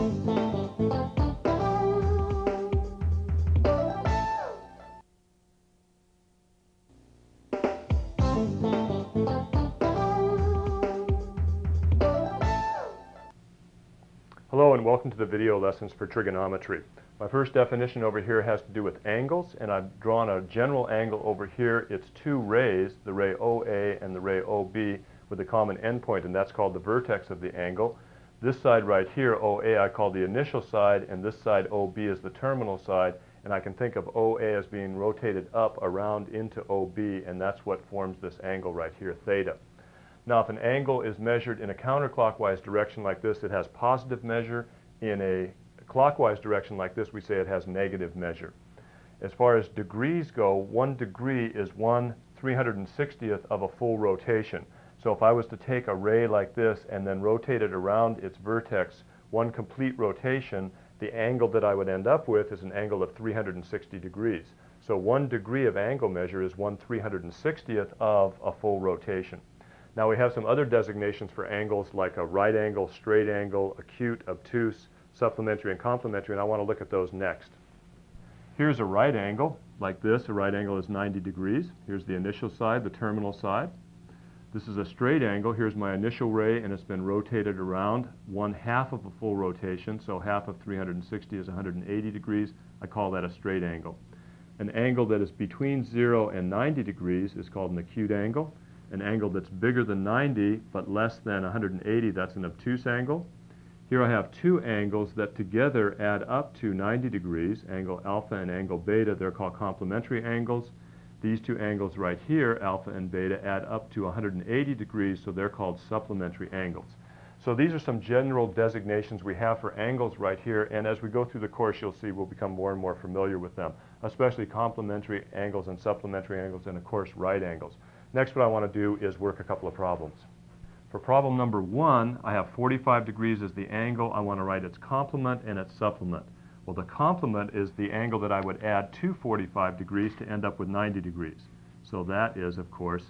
Hello and welcome to the video lessons for trigonometry. My first definition over here has to do with angles and I've drawn a general angle over here. It's two rays, the ray OA and the ray OB with a common endpoint and that's called the vertex of the angle. This side right here, OA, I call the initial side and this side OB is the terminal side and I can think of OA as being rotated up around into OB and that's what forms this angle right here, theta. Now, if an angle is measured in a counterclockwise direction like this, it has positive measure. In a clockwise direction like this, we say it has negative measure. As far as degrees go, one degree is one 360th of a full rotation. So if I was to take a ray like this and then rotate it around its vertex, one complete rotation, the angle that I would end up with is an angle of 360 degrees. So one degree of angle measure is one 360th of a full rotation. Now we have some other designations for angles like a right angle, straight angle, acute, obtuse, supplementary, and complementary, and I want to look at those next. Here's a right angle, like this. A right angle is 90 degrees. Here's the initial side, the terminal side. This is a straight angle. Here's my initial ray, and it's been rotated around one half of a full rotation, so half of 360 is 180 degrees. I call that a straight angle. An angle that is between 0 and 90 degrees is called an acute angle an angle that's bigger than 90 but less than 180, that's an obtuse angle. Here I have two angles that together add up to 90 degrees, angle alpha and angle beta, they're called complementary angles. These two angles right here, alpha and beta, add up to 180 degrees, so they're called supplementary angles. So these are some general designations we have for angles right here, and as we go through the course, you'll see we'll become more and more familiar with them, especially complementary angles and supplementary angles, and of course, right angles. Next, what I want to do is work a couple of problems. For problem number one, I have 45 degrees as the angle. I want to write its complement and its supplement. Well, the complement is the angle that I would add to 45 degrees to end up with 90 degrees. So that is, of course,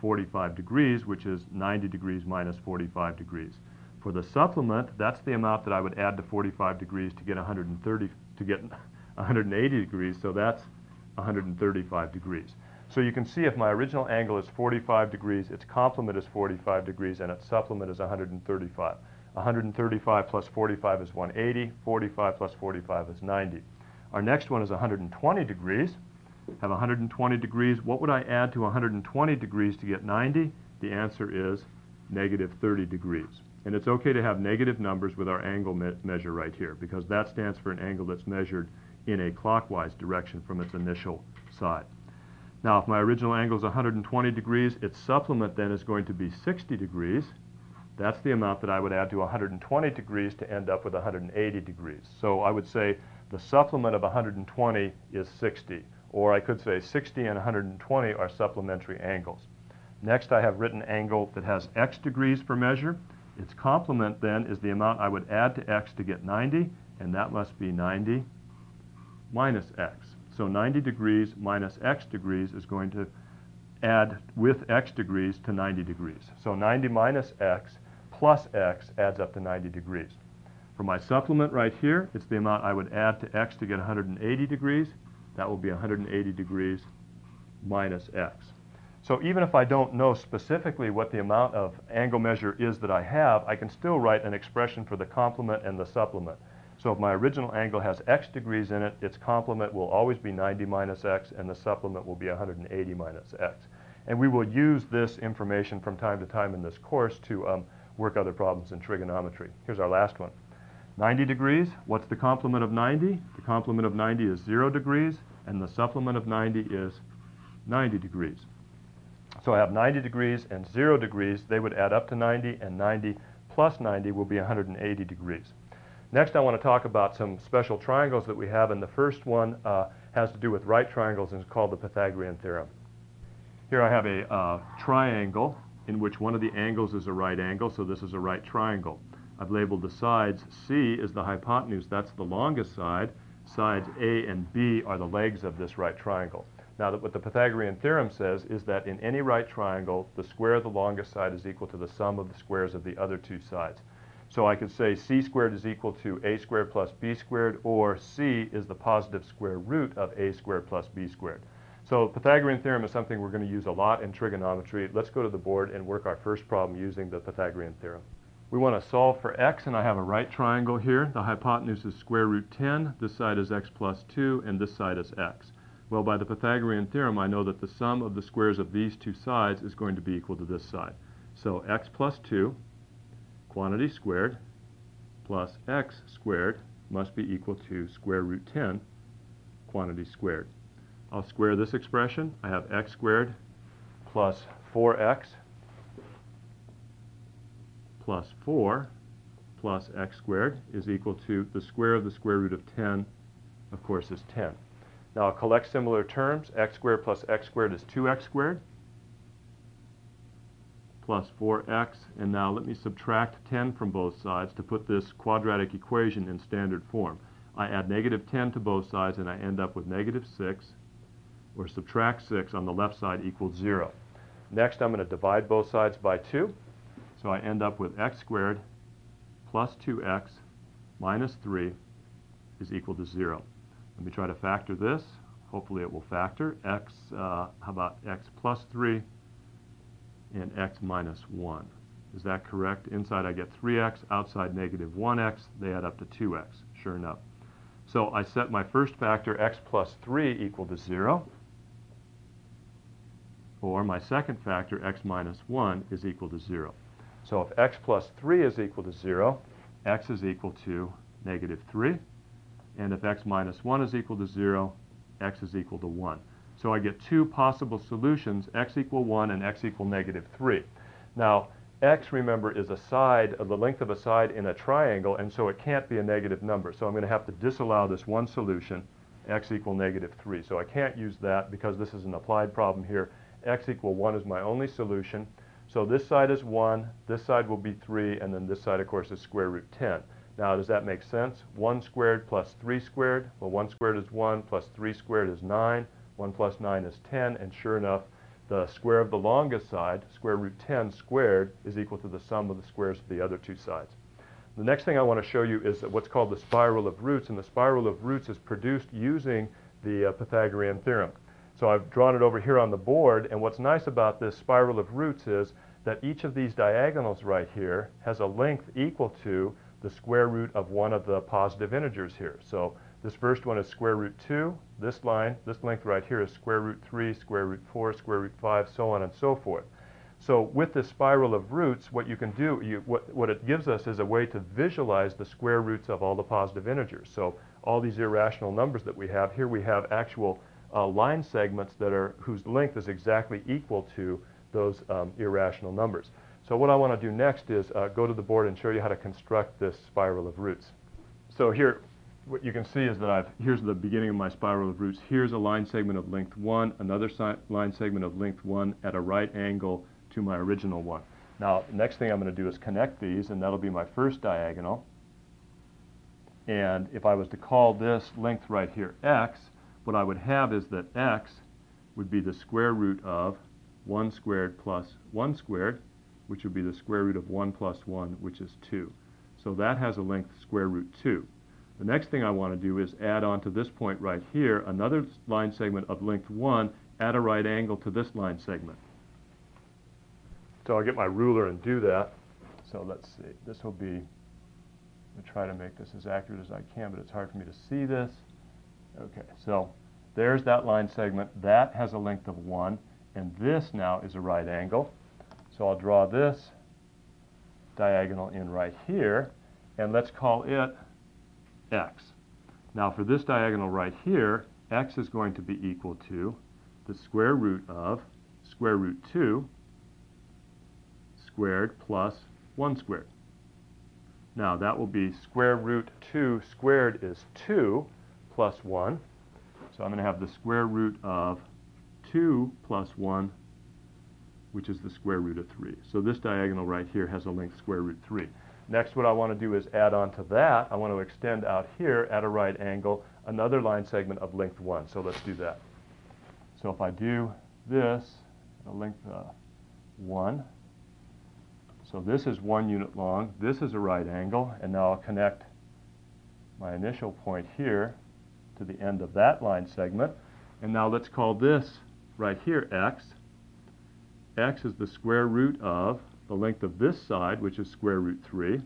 45 degrees, which is 90 degrees minus 45 degrees. For the supplement, that's the amount that I would add to 45 degrees to get 130 to get 180 degrees, so that's 135 degrees. So you can see if my original angle is 45 degrees, its complement is 45 degrees, and its supplement is 135. 135 plus 45 is 180, 45 plus 45 is 90. Our next one is 120 degrees. Have 120 degrees. What would I add to 120 degrees to get 90? The answer is negative 30 degrees. And it's okay to have negative numbers with our angle me measure right here because that stands for an angle that's measured in a clockwise direction from its initial side. Now, if my original angle is 120 degrees, its supplement then is going to be 60 degrees. That's the amount that I would add to 120 degrees to end up with 180 degrees. So I would say the supplement of 120 is 60. Or I could say 60 and 120 are supplementary angles. Next, I have written angle that has x degrees per measure. Its complement then is the amount I would add to x to get 90, and that must be 90 minus x. So 90 degrees minus x degrees is going to add with x degrees to 90 degrees. So 90 minus x plus x adds up to 90 degrees. For my supplement right here, it's the amount I would add to x to get 180 degrees. That will be 180 degrees minus x. So even if I don't know specifically what the amount of angle measure is that I have, I can still write an expression for the complement and the supplement. So if my original angle has x degrees in it, its complement will always be 90 minus x, and the supplement will be 180 minus x. And we will use this information from time to time in this course to um, work other problems in trigonometry. Here's our last one. 90 degrees, what's the complement of 90? The complement of 90 is 0 degrees, and the supplement of 90 is 90 degrees. So I have 90 degrees and 0 degrees. They would add up to 90, and 90 plus 90 will be 180 degrees. Next, I want to talk about some special triangles that we have, and the first one uh, has to do with right triangles and is called the Pythagorean theorem. Here I have a uh, triangle in which one of the angles is a right angle, so this is a right triangle. I've labeled the sides. C is the hypotenuse, that's the longest side. Sides A and B are the legs of this right triangle. Now, what the Pythagorean theorem says is that in any right triangle, the square of the longest side is equal to the sum of the squares of the other two sides. So I could say c squared is equal to a squared plus b squared, or c is the positive square root of a squared plus b squared. So Pythagorean theorem is something we're going to use a lot in trigonometry. Let's go to the board and work our first problem using the Pythagorean theorem. We want to solve for x, and I have a right triangle here. The hypotenuse is square root 10. This side is x plus 2, and this side is x. Well, by the Pythagorean theorem, I know that the sum of the squares of these two sides is going to be equal to this side. So x plus 2, quantity squared, plus x squared must be equal to square root 10, quantity squared. I'll square this expression. I have x squared plus 4x plus 4 plus x squared is equal to the square of the square root of 10, of course, is 10. Now I'll collect similar terms. x squared plus x squared is 2x squared plus 4x. And now let me subtract 10 from both sides to put this quadratic equation in standard form. I add negative 10 to both sides and I end up with negative 6 or subtract 6 on the left side equals 0. Next, I'm going to divide both sides by 2. So I end up with x squared plus 2x minus 3 is equal to 0. Let me try to factor this. Hopefully it will factor. x, uh, how about x plus 3 and x minus 1. Is that correct? Inside I get 3x, outside negative 1x. They add up to 2x, sure enough. So I set my first factor, x plus 3 equal to 0 or my second factor, x minus 1, is equal to 0. So if x plus 3 is equal to 0, x is equal to negative 3. And if x minus 1 is equal to 0, x is equal to 1. So I get two possible solutions, x equal 1 and x equal negative 3. Now, x, remember, is a side, of the length of a side in a triangle, and so it can't be a negative number. So I'm going to have to disallow this one solution, x equal negative 3. So I can't use that because this is an applied problem here, x equal 1 is my only solution. So this side is 1, this side will be 3, and then this side, of course, is square root 10. Now, does that make sense? 1 squared plus 3 squared. Well, 1 squared is 1, plus 3 squared is 9. 1 plus 9 is 10, and sure enough, the square of the longest side, square root 10 squared, is equal to the sum of the squares of the other two sides. The next thing I want to show you is what's called the spiral of roots, and the spiral of roots is produced using the uh, Pythagorean theorem. So I've drawn it over here on the board, and what's nice about this spiral of roots is that each of these diagonals right here has a length equal to the square root of one of the positive integers here. So this first one is square root 2. This line, this length right here is square root 3, square root 4, square root 5, so on and so forth. So with this spiral of roots, what you can do, you, what, what it gives us is a way to visualize the square roots of all the positive integers. So all these irrational numbers that we have, here we have actual uh, line segments that are whose length is exactly equal to those um, irrational numbers. So what I want to do next is uh, go to the board and show you how to construct this spiral of roots. So here, what you can see is that I've, here's the beginning of my spiral of roots. Here's a line segment of length 1, another si line segment of length 1 at a right angle to my original one. Now, next thing I'm going to do is connect these, and that'll be my first diagonal. And if I was to call this length right here x, what I would have is that x would be the square root of 1 squared plus 1 squared, which would be the square root of 1 plus 1, which is 2. So that has a length square root 2. The next thing I want to do is add on to this point right here another line segment of length 1 at a right angle to this line segment. So I'll get my ruler and do that. So let's see. This will be, i try to make this as accurate as I can, but it's hard for me to see this. Okay, so there's that line segment. That has a length of 1, and this now is a right angle. So I'll draw this diagonal in right here, and let's call it x. Now for this diagonal right here, x is going to be equal to the square root of square root 2 squared plus 1 squared. Now that will be square root 2 squared is 2 plus 1. So I'm going to have the square root of 2 plus 1, which is the square root of 3. So this diagonal right here has a length square root 3. Next, what I want to do is add on to that, I want to extend out here at a right angle another line segment of length 1. So let's do that. So if I do this, a length uh, 1, So this is one unit long, this is a right angle, and now I'll connect my initial point here to the end of that line segment. And now let's call this right here x. x is the square root of the length of this side, which is square root 3,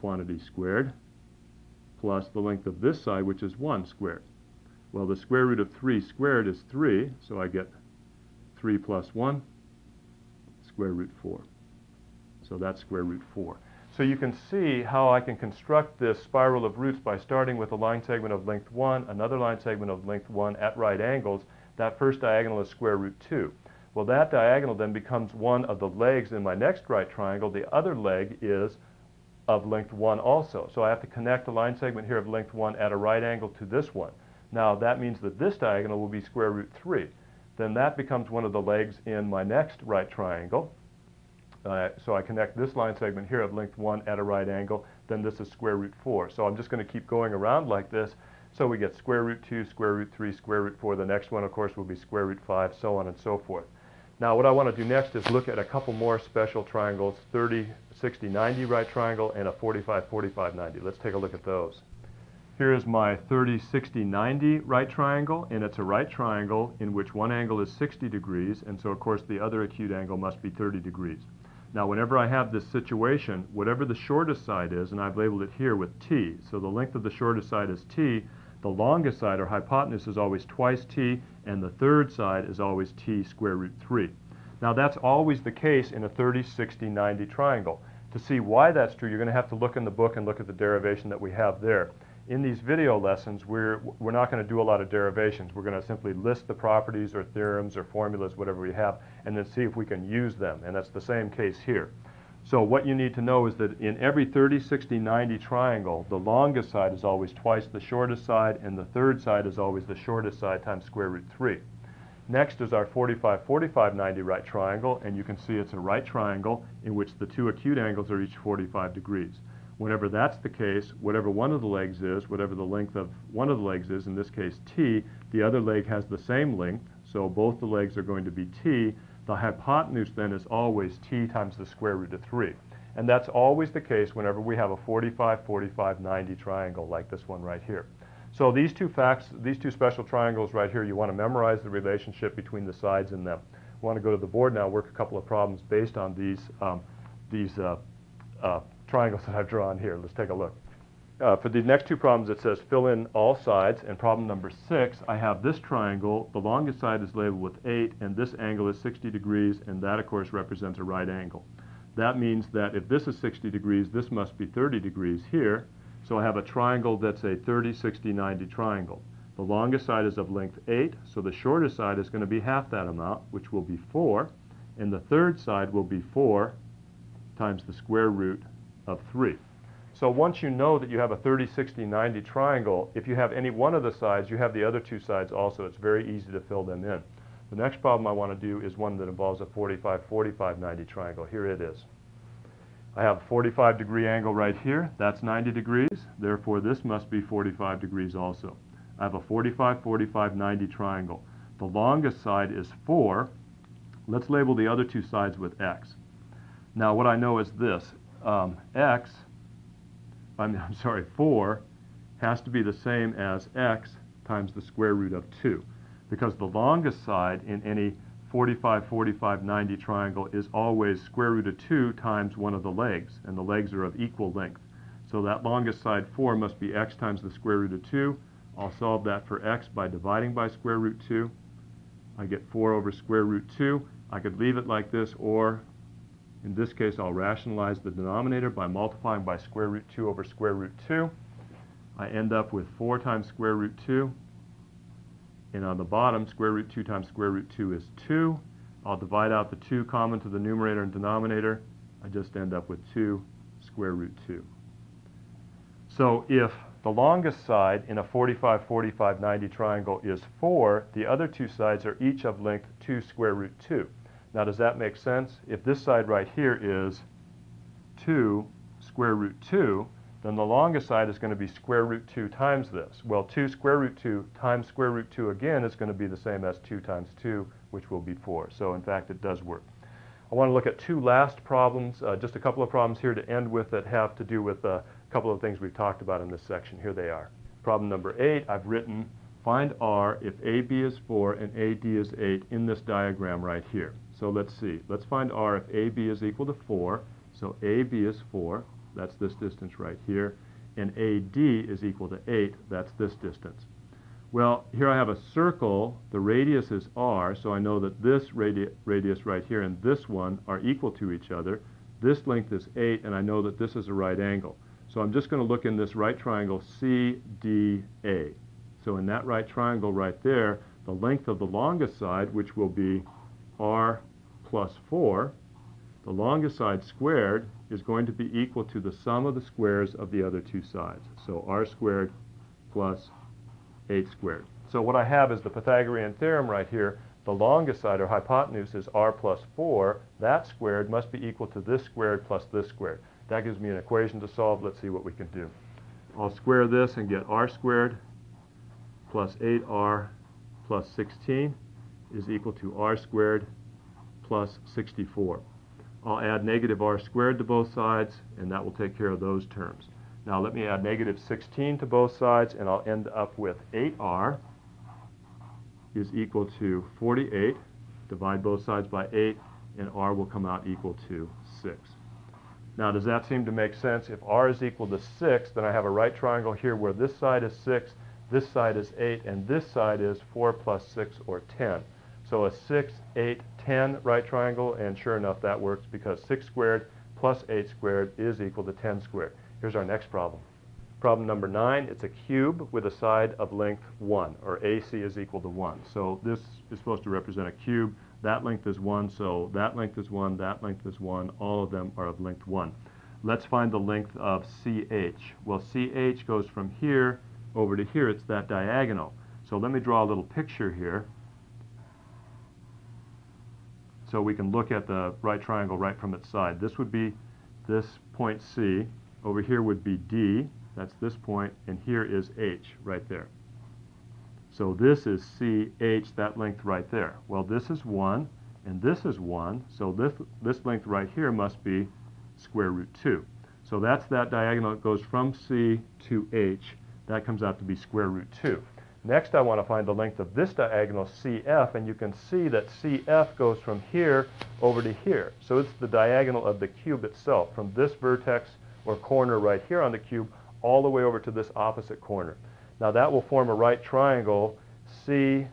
quantity squared, plus the length of this side, which is 1 squared. Well, the square root of 3 squared is 3, so I get 3 plus 1, square root 4. So that's square root 4. So you can see how I can construct this spiral of roots by starting with a line segment of length 1, another line segment of length 1 at right angles. That first diagonal is square root 2. Well, that diagonal then becomes one of the legs in my next right triangle. The other leg is of length 1 also. So I have to connect a line segment here of length 1 at a right angle to this one. Now that means that this diagonal will be square root 3. Then that becomes one of the legs in my next right triangle. Uh, so I connect this line segment here of length 1 at a right angle, then this is square root 4. So I'm just going to keep going around like this. So we get square root 2, square root 3, square root 4. The next one, of course, will be square root 5, so on and so forth. Now what I want to do next is look at a couple more special triangles, 30, 60, 90 right triangle and a 45, 45, 90. Let's take a look at those. Here is my 30, 60, 90 right triangle, and it's a right triangle in which one angle is 60 degrees, and so of course the other acute angle must be 30 degrees. Now whenever I have this situation, whatever the shortest side is, and I've labeled it here with t, so the length of the shortest side is t, the longest side or hypotenuse is always twice t, and the third side is always t square root 3. Now that's always the case in a 30, 60, 90 triangle. To see why that's true, you're going to have to look in the book and look at the derivation that we have there in these video lessons, we're, we're not going to do a lot of derivations. We're going to simply list the properties or theorems or formulas, whatever we have, and then see if we can use them. And that's the same case here. So what you need to know is that in every 30, 60, 90 triangle, the longest side is always twice the shortest side, and the third side is always the shortest side times square root 3. Next is our 45, 45, 90 right triangle, and you can see it's a right triangle in which the two acute angles are each 45 degrees. Whenever that's the case, whatever one of the legs is, whatever the length of one of the legs is, in this case t, the other leg has the same length, so both the legs are going to be t. The hypotenuse then is always t times the square root of 3. And that's always the case whenever we have a 45, 45, 90 triangle like this one right here. So these two facts, these two special triangles right here, you want to memorize the relationship between the sides in them. We want to go to the board now, work a couple of problems based on these, um, these uh, uh, triangles that I've drawn here. Let's take a look. Uh, for the next two problems, it says fill in all sides. And problem number six, I have this triangle. The longest side is labeled with 8, and this angle is 60 degrees, and that, of course, represents a right angle. That means that if this is 60 degrees, this must be 30 degrees here. So I have a triangle that's a 30, 60, 90 triangle. The longest side is of length 8, so the shortest side is going to be half that amount, which will be 4. And the third side will be 4 times the square root of 3. So once you know that you have a 30, 60, 90 triangle, if you have any one of the sides, you have the other two sides also. It's very easy to fill them in. The next problem I want to do is one that involves a 45, 45, 90 triangle. Here it is. I have a 45 degree angle right here. That's 90 degrees. Therefore, this must be 45 degrees also. I have a 45, 45, 90 triangle. The longest side is 4. Let's label the other two sides with x. Now, what I know is this um, x, I'm, I'm sorry, 4 has to be the same as x times the square root of 2 because the longest side in any 45, 45, 90 triangle is always square root of 2 times one of the legs, and the legs are of equal length. So that longest side 4 must be x times the square root of 2. I'll solve that for x by dividing by square root 2. I get 4 over square root 2. I could leave it like this, or in this case, I'll rationalize the denominator by multiplying by square root 2 over square root 2. I end up with 4 times square root 2. And on the bottom, square root 2 times square root 2 is 2. I'll divide out the 2 common to the numerator and denominator. I just end up with 2 square root 2. So if the longest side in a 45, 45, 90 triangle is 4, the other two sides are each of length 2 square root 2. Now does that make sense? If this side right here is 2 square root 2, then the longest side is going to be square root 2 times this. Well, 2 square root 2 times square root 2 again is going to be the same as 2 times 2, which will be 4. So in fact, it does work. I want to look at two last problems, uh, just a couple of problems here to end with that have to do with uh, a couple of things we've talked about in this section. Here they are. Problem number eight, I've written find R if AB is 4 and AD is 8 in this diagram right here. So let's see. Let's find R if AB is equal to 4. So AB is 4. That's this distance right here. And AD is equal to 8. That's this distance. Well, here I have a circle. The radius is r, so I know that this radi radius right here and this one are equal to each other. This length is 8, and I know that this is a right angle. So I'm just going to look in this right triangle CDA. So in that right triangle right there, the length of the longest side, which will be r plus 4, the longest side squared is going to be equal to the sum of the squares of the other two sides. So r squared plus 8 squared. So what I have is the Pythagorean theorem right here. The longest side, or hypotenuse, is r plus 4. That squared must be equal to this squared plus this squared. That gives me an equation to solve. Let's see what we can do. I'll square this and get r squared plus 8r plus 16 is equal to r squared plus 64. I'll add negative r squared to both sides, and that will take care of those terms. Now let me add negative 16 to both sides, and I'll end up with 8r is equal to 48. Divide both sides by 8, and r will come out equal to 6. Now, does that seem to make sense? If r is equal to 6, then I have a right triangle here where this side is 6, this side is 8, and this side is 4 plus 6, or 10. So a 6, 8, 10 right triangle, and sure enough, that works because 6 squared plus 8 squared is equal to 10 squared. Here's our next problem. Problem number nine, it's a cube with a side of length 1, or AC is equal to 1. So this is supposed to represent a cube. That length is 1, so that length is 1, that length is 1. All of them are of length 1. Let's find the length of CH. Well, CH goes from here over to here. It's that diagonal. So let me draw a little picture here. So we can look at the right triangle right from its side. This would be this point C. Over here would be D, that's this point, and here is H right there. So this is CH, that length right there. Well, this is 1, and this is 1, so this, this length right here must be square root 2. So that's that diagonal that goes from C to H. That comes out to be square root 2. Next, I want to find the length of this diagonal CF, and you can see that CF goes from here over to here. So it's the diagonal of the cube itself, from this vertex or corner right here on the cube all the way over to this opposite corner. Now that will form a right triangle CFH.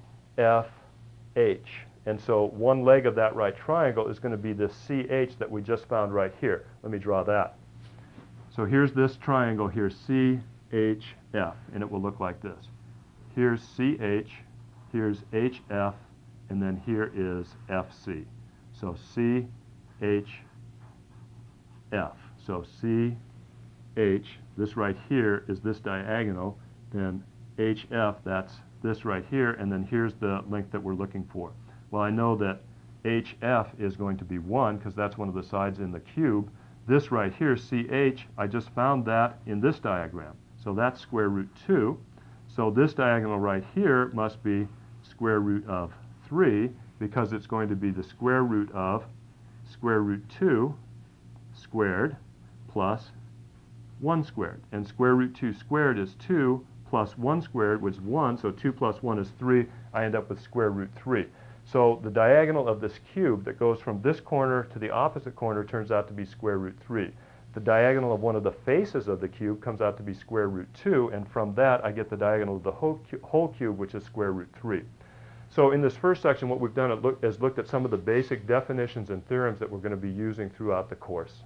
And so one leg of that right triangle is going to be this CH that we just found right here. Let me draw that. So here's this triangle here, CHF, and it will look like this. Here's CH, here's HF, and then here is FC. So CHF. So C H, this right here is this diagonal, then HF, that's this right here, and then here's the length that we're looking for. Well, I know that HF is going to be 1 because that's one of the sides in the cube. This right here, CH, I just found that in this diagram. So that's square root 2. So this diagonal right here must be square root of 3 because it's going to be the square root of square root 2 squared plus 1 squared. And square root 2 squared is 2 plus 1 squared, which is 1, so 2 plus 1 is 3. I end up with square root 3. So the diagonal of this cube that goes from this corner to the opposite corner turns out to be square root 3. The diagonal of one of the faces of the cube comes out to be square root 2, and from that I get the diagonal of the whole, cu whole cube, which is square root 3. So in this first section, what we've done is looked at some of the basic definitions and theorems that we're going to be using throughout the course.